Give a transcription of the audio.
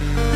Bye.